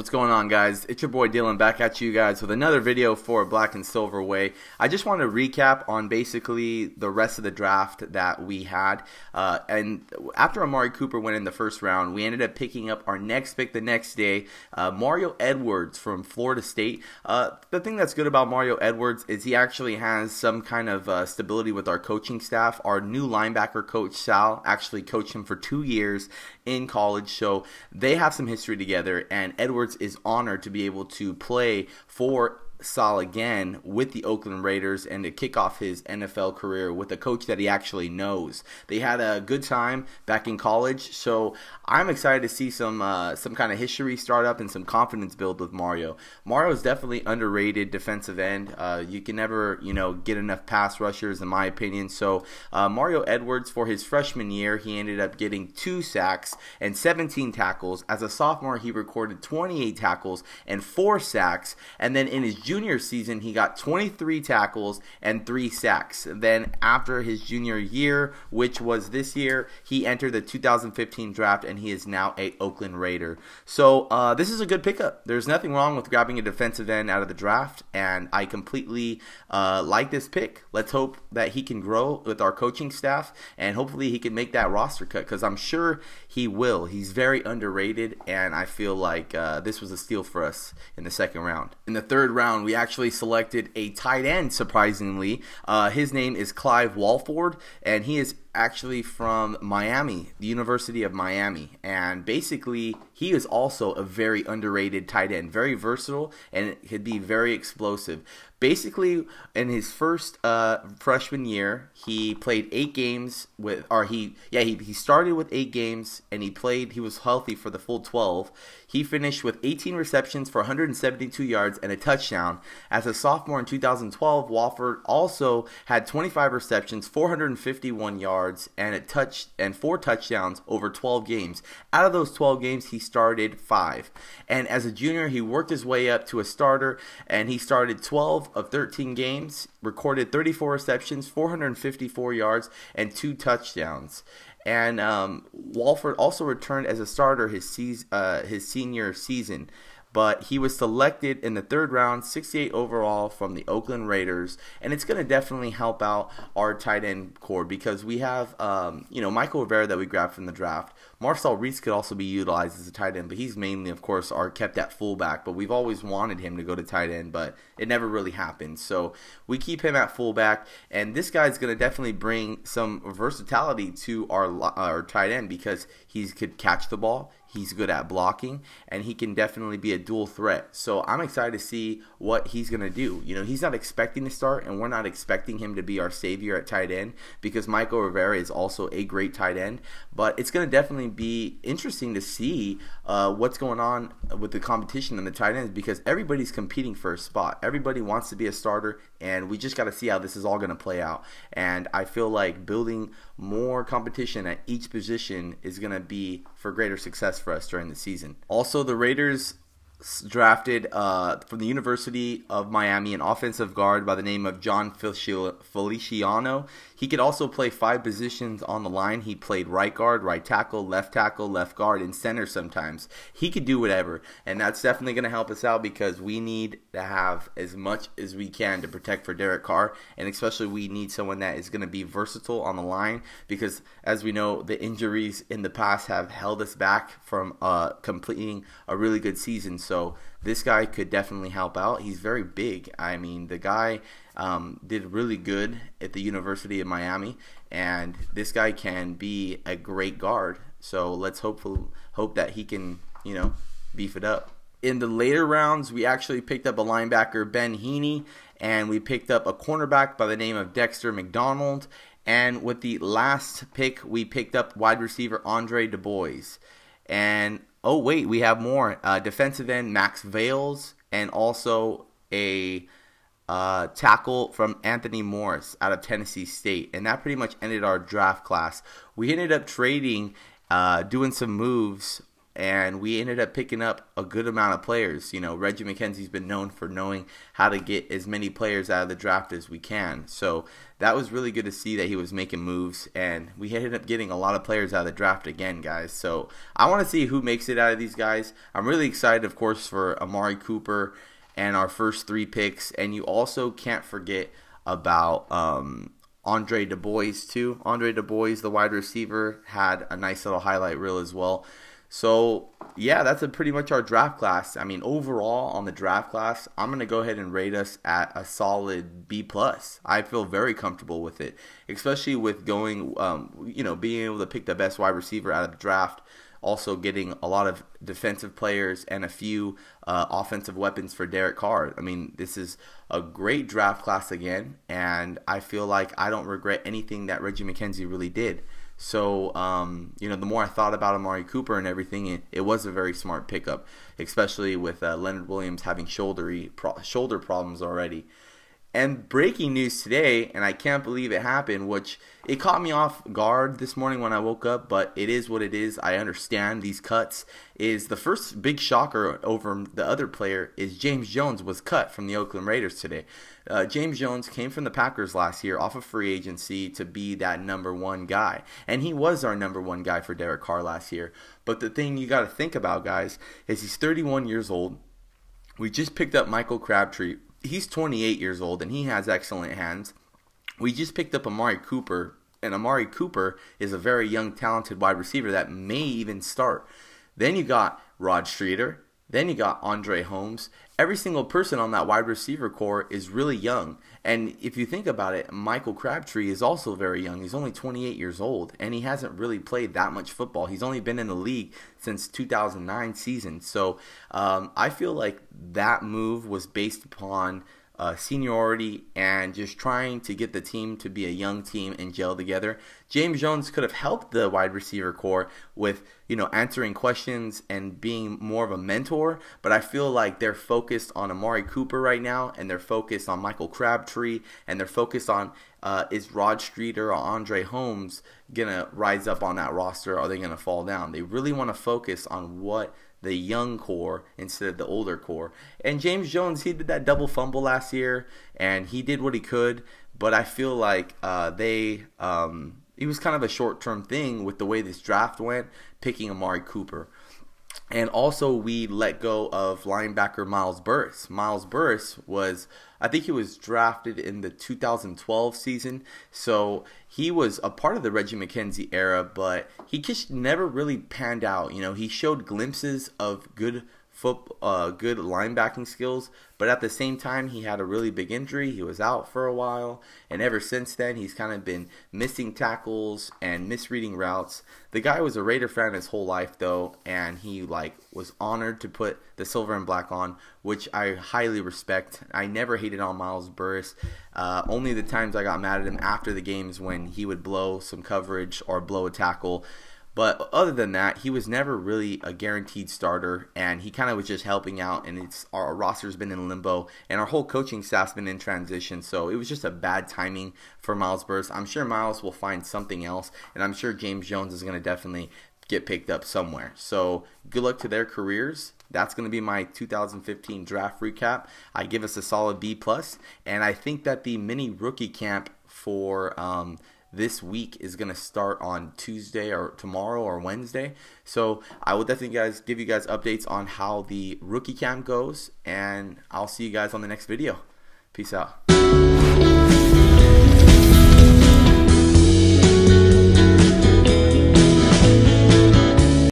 what's going on guys? It's your boy Dylan back at you guys with another video for Black and Silver Way. I just want to recap on basically the rest of the draft that we had. Uh, and after Amari Cooper went in the first round, we ended up picking up our next pick the next day, uh, Mario Edwards from Florida State. Uh, the thing that's good about Mario Edwards is he actually has some kind of uh, stability with our coaching staff. Our new linebacker coach Sal actually coached him for two years in college, so they have some history together. And Edwards is honored to be able to play for Sal again with the Oakland Raiders and to kick off his NFL career with a coach that he actually knows. They had a good time back in college, so I'm excited to see some uh, some kind of history start up and some confidence build with Mario. Mario is definitely underrated defensive end. Uh, you can never you know get enough pass rushers in my opinion. So uh, Mario Edwards for his freshman year, he ended up getting two sacks and 17 tackles. As a sophomore, he recorded 28 tackles and four sacks, and then in his junior season, he got 23 tackles and three sacks. Then, after his junior year, which was this year, he entered the 2015 draft and he is now a Oakland Raider. So, uh, this is a good pickup. There's nothing wrong with grabbing a defensive end out of the draft, and I completely uh, like this pick. Let's hope that he can grow with our coaching staff and hopefully he can make that roster cut because I'm sure he will. He's very underrated, and I feel like uh, this was a steal for us in the second round. In the third round, round, we actually selected a tight end, surprisingly. Uh, his name is Clive Walford, and he is actually from Miami, the University of Miami. And basically, he is also a very underrated tight end, very versatile, and could be very explosive. Basically, in his first uh, freshman year, he played eight games with, or he, yeah, he, he started with eight games and he played, he was healthy for the full 12. He finished with 18 receptions for 172 yards and a touchdown. As a sophomore in 2012, Walford also had 25 receptions, 451 yards yards and a touch and four touchdowns over 12 games. Out of those 12 games, he started five. And as a junior, he worked his way up to a starter, and he started 12 of 13 games, recorded 34 receptions, 454 yards, and two touchdowns. And um, Walford also returned as a starter his, se- uh, his senior season but he was selected in the third round, 68 overall from the Oakland Raiders, and it's going to definitely help out our tight end core because we have, um, you know, Mychal Rivera that we grabbed from the draft. Marcel Reese could also be utilized as a tight end, but he's mainly, of course, are kept at fullback. But we've always wanted him to go to tight end, but it never really happened. So we keep him at fullback, and this guy's going to definitely bring some versatility to our our tight end because he could catch the ball, He's good at blocking, and he can definitely be a dual threat. So I'm excited to see what he's going to do. You know, he's not expecting to start, and we're not expecting him to be our savior at tight end because Mychal Rivera is also a great tight end. But it's going to definitely be interesting to see uh, what's going on with the competition in the tight ends because everybody's competing for a spot. Everybody wants to be a starter, and we just got to see how this is all going to play out. And I feel like building more competition at each position is going to be for greater success for us during the season. Also, the Raiders drafted uh, from the University of Miami an offensive guard by the name of Jon Feliciano. He could also play five positions on the line. He played right guard, right tackle, left tackle, left guard, and center sometimes. He could do whatever, and that's definitely going to help us out because we need to have as much as we can to protect for Derek Carr, and especially we need someone that is going to be versatile on the line because, as we know, the injuries in the past have held us back from uh, completing a really good season. So this guy could definitely help out. He's very big. I mean, the guy um, did really good at the University of Miami, and this guy can be a great guard. So let's hope hope that he can, you know, beef it up. In the later rounds, we actually picked up a linebacker, Ben Heeney, and we picked up a cornerback by the name of Dexter McDonald. And with the last pick, we picked up wide receiver Andre Debose. And oh wait, we have more. Uh, defensive end Max Valles, and also a uh, tackle from Anthony Morris out of Tennessee State, and that pretty much ended our draft class. We ended up trading, uh, doing some moves and we ended up picking up a good amount of players. You know, Reggie McKenzie's been known for knowing how to get as many players out of the draft as we can. So that was really good to see that he was making moves, and we ended up getting a lot of players out of the draft again, guys. So I want to see who makes it out of these guys. I'm really excited, of course, for Amari Cooper and our first three picks, and you also can't forget about. Um, Andre Debose too. Andre Debose, the wide receiver, had a nice little highlight reel as well. So yeah, that's a pretty much our draft class. I mean, overall on the draft class, I'm gonna go ahead and rate us at a solid B plus. I feel very comfortable with it, especially with going, um, you know, being able to pick the best wide receiver out of the draft also getting a lot of defensive players and a few uh, offensive weapons for Derek Carr. I mean, this is a great draft class again, and I feel like I don't regret anything that Reggie McKenzie really did. So, um, you know, the more I thought about Amari Cooper and everything, it, it was a very smart pickup, especially with uh, Leonard Williams having shoulder pro- shoulder problems already. And breaking news today, and I can't believe it happened, which it caught me off guard this morning when I woke up, but it is what it is. I understand these cuts. Is the first big shocker over the other player is James Jones was cut from the Oakland Raiders today. Uh, James Jones came from the Packers last year off of free agency to be that number one guy, and he was our number one guy for Derek Carr last year. But the thing you got to think about, guys, is he's 31 years old. We just picked up Michael Crabtree he's 28 years old and he has excellent hands. We just picked up Amari Cooper, and Amari Cooper is a very young, talented wide receiver that may even start. Then you got Rod Streater. Then you got Andre Holmes. Every single person on that wide receiver core is really young. And if you think about it, Michael Crabtree is also very young. He's only 28 years old, and he hasn't really played that much football. He's only been in the league since 2009 season. So um, I feel like that move was based upon uh, seniority and just trying to get the team to be a young team and gel together. James Jones could have helped the wide receiver core with, you know, answering questions and being more of a mentor, but I feel like they're focused on Amari Cooper right now and they're focused on Michael Crabtree and they're focused on uh, is Rod Streater or Andre Holmes gonna rise up on that roster or are they gonna fall down? They really want to focus on what the young core instead of the older core. And James Jones, he did that double fumble last year, and he did what he could. But I feel like uh, they, um, it was kind of a short term thing with the way this draft went, picking Amari Cooper. And also, we let go of linebacker Miles Burris. Miles Burris was, I think he was drafted in the 2012 season. So he was a part of the Reggie McKenzie era, but he just never really panned out. You know, he showed glimpses of good foot, uh, good linebacking skills, but at the same time, he had a really big injury. He was out for a while, and ever since then, he's kind of been missing tackles and misreading routes. The guy was a Raider fan his whole life, though, and he like was honored to put the silver and black on, which I highly respect. I never hated on Miles Burris. Uh, only the times I got mad at him after the games when he would blow some coverage or blow a tackle. But other than that, he was never really a guaranteed starter, and he kind of was just helping out. And it's our roster's been in limbo, and our whole coaching staff's been in transition. So it was just a bad timing for Miles Burris. I'm sure Miles will find something else, and I'm sure James Jones is going to definitely get picked up somewhere. So good luck to their careers. That's going to be my 2015 draft recap. I give us a solid B plus, and I think that the mini rookie camp for um, this week is going to start on Tuesday or tomorrow or Wednesday. So I will definitely guys give you guys updates on how the rookie camp goes, and I'll see you guys on the next video. Peace out.